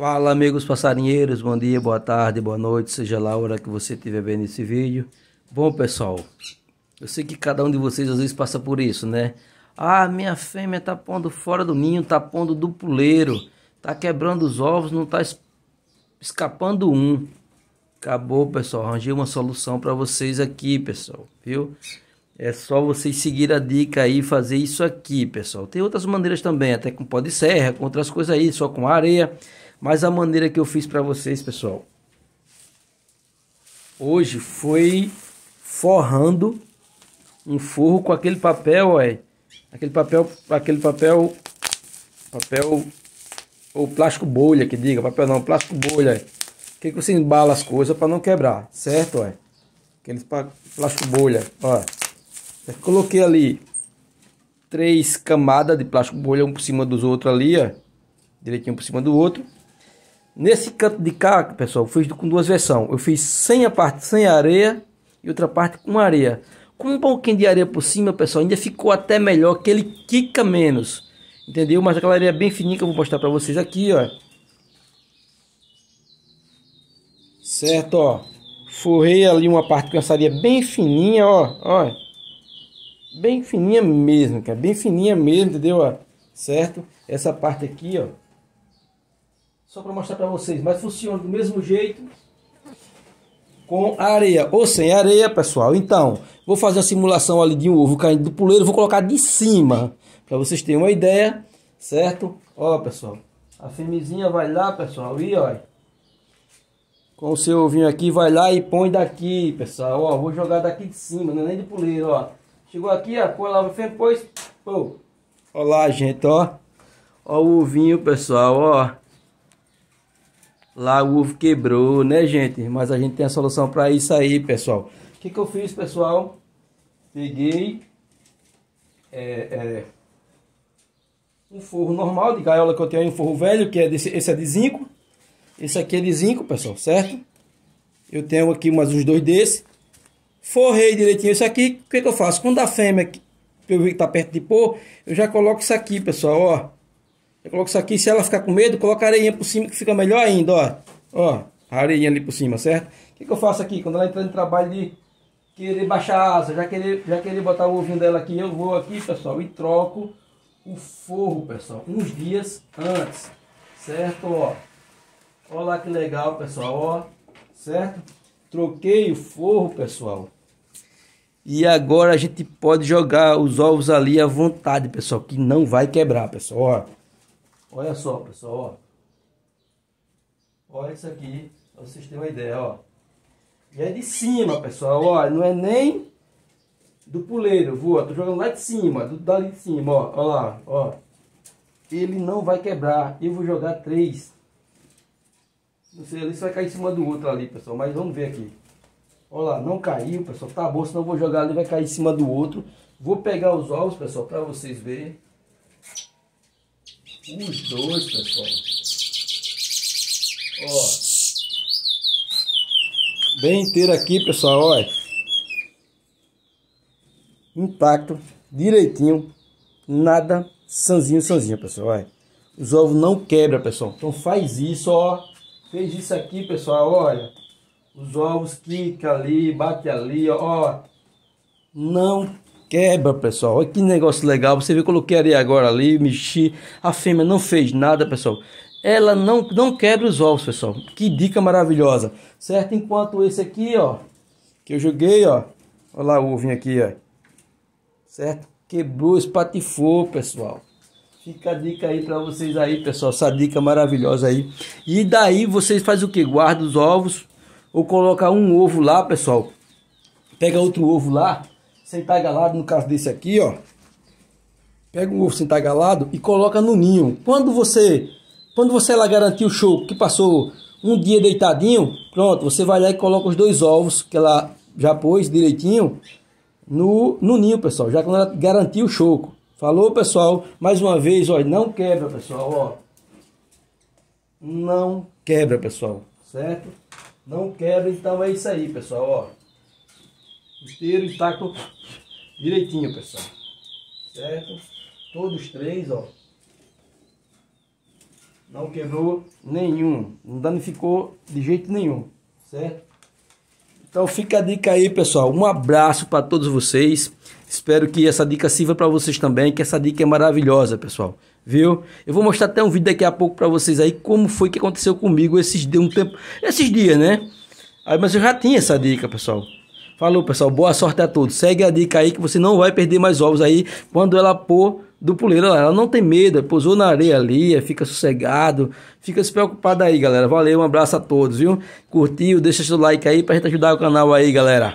Fala amigos passarinheiros, bom dia, boa tarde, boa noite, seja lá a hora que você estiver vendo esse vídeo. Bom pessoal, eu sei que cada um de vocês às vezes passa por isso, né? Ah, minha fêmea tá pondo fora do ninho, tá pondo do puleiro, tá quebrando os ovos, não tá escapando um. Acabou pessoal, arranjei uma solução para vocês aqui pessoal, viu? É só vocês seguir a dica aí e fazer isso aqui pessoal. Tem outras maneiras também, até com pó de serra, com outras coisas aí, só com areia. Mas a maneira que eu fiz para vocês, pessoal, hoje foi forrando um forro com aquele papel, ó, aquele papel, aquele papel, papel ou plástico bolha que diga, papel não, plástico bolha, que, que você embala as coisas para não quebrar, certo, ó? Aquele plástico bolha, ó. Eu coloquei ali três camadas de plástico bolha um por cima dos outros ali, ó, direitinho por cima do outro. Nesse canto de cá, pessoal, eu fiz com duas versões. Eu fiz sem a parte sem areia e outra parte com areia. Com um pouquinho de areia por cima, pessoal, ainda ficou até melhor, que ele quica menos. Entendeu? Mas aquela areia bem fininha que eu vou mostrar para vocês aqui, ó. Certo, ó. Forrei ali uma parte com essa areia bem fininha, ó. Ó. Bem fininha mesmo, cara. Bem fininha mesmo, entendeu? Ó. Certo? Essa parte aqui, ó só para mostrar para vocês, mas funciona do mesmo jeito com areia ou sem areia, pessoal. Então, vou fazer a simulação ali de um ovo caindo do puleiro, vou colocar de cima, para vocês terem uma ideia, certo? Ó, pessoal, a fêmeazinha vai lá, pessoal, e ó, com o seu ovinho aqui, vai lá e põe daqui, pessoal, ó, vou jogar daqui de cima, não é nem de puleiro, ó. Chegou aqui, ó, põe lá, depois, pô. Ó lá, gente, ó. Ó o ovinho, pessoal, ó. Lá o ovo quebrou, né, gente? Mas a gente tem a solução para isso aí, pessoal. O que, que eu fiz, pessoal? Peguei é, é, um forro normal de gaiola que eu tenho aí, um forro velho, que é desse, esse é de zinco. Esse aqui é de zinco, pessoal, certo? Eu tenho aqui mais uns dois desses. Forrei direitinho isso aqui. O que, que eu faço? Quando a fêmea, eu vi que tá perto de pôr, eu já coloco isso aqui, pessoal, ó. Eu coloco isso aqui, se ela ficar com medo, coloca areinha por cima que fica melhor ainda, ó. Ó, a areinha ali por cima, certo? O que, que eu faço aqui? Quando ela entra no trabalho de querer baixar a asa, já querer, já querer botar o ovinho dela aqui, eu vou aqui, pessoal, e troco o forro, pessoal, uns dias antes, certo? Ó, olha lá que legal, pessoal, ó, certo? Troquei o forro, pessoal. E agora a gente pode jogar os ovos ali à vontade, pessoal, que não vai quebrar, pessoal, ó. Olha só, pessoal. Olha isso aqui, pra vocês terem uma ideia, ó. E é de cima, pessoal, ó. Não é nem do puleiro, voa. Tô jogando lá de cima, do, dali de cima, ó. Ó lá, ó. Ele não vai quebrar. Eu vou jogar três. Não sei se vai cair em cima do outro ali, pessoal. Mas vamos ver aqui. Olha lá, não caiu, pessoal. Tá bom, senão eu vou jogar ali vai cair em cima do outro. Vou pegar os ovos, pessoal, para vocês verem. Os dois, pessoal. Ó. Bem inteiro aqui, pessoal, ó. Intacto, direitinho. Nada sanzinho, sanzinho, pessoal, ó. Os ovos não quebram, pessoal. Então faz isso, ó. Fez isso aqui, pessoal, olha. Os ovos quica ali, bate ali, ó. Não quebra, pessoal. Olha que negócio legal. Você viu, coloquei areia agora ali, mexi. A fêmea não fez nada, pessoal. Ela não, não quebra os ovos, pessoal. Que dica maravilhosa. Certo? Enquanto esse aqui, ó, que eu joguei, ó. Olha lá o ovinho aqui, ó. Certo? Quebrou, espatifou, pessoal. Fica a dica aí para vocês aí, pessoal. Essa dica maravilhosa aí. E daí vocês fazem o que? Guarda os ovos. Ou coloca um ovo lá, pessoal. Pega outro ovo lá sem galado, no caso desse aqui, ó. Pega um ovo sem galado e coloca no ninho. Quando você, quando você lá garantir o show que passou um dia deitadinho, pronto, você vai lá e coloca os dois ovos que ela já pôs direitinho no, no ninho, pessoal. Já quando ela garantiu o choco. Falou, pessoal? Mais uma vez, ó, não quebra, pessoal, ó. Não quebra, pessoal, certo? Não quebra, então é isso aí, pessoal, ó inteiro intacto direitinho, pessoal. Certo? Todos três, ó. Não quebrou nenhum. Não danificou de jeito nenhum. Certo? Então fica a dica aí, pessoal. Um abraço para todos vocês. Espero que essa dica sirva para vocês também, que essa dica é maravilhosa, pessoal. Viu? Eu vou mostrar até um vídeo daqui a pouco para vocês aí como foi que aconteceu comigo esses um tempo, esses dias, né? Aí, mas eu já tinha essa dica, pessoal. Falou, pessoal. Boa sorte a todos. Segue a dica aí que você não vai perder mais ovos aí quando ela pôr do puleiro. Ela não tem medo, pousou na areia ali, fica sossegado, fica se preocupado aí, galera. Valeu, um abraço a todos, viu? Curtiu, deixa seu like aí pra gente ajudar o canal aí, galera.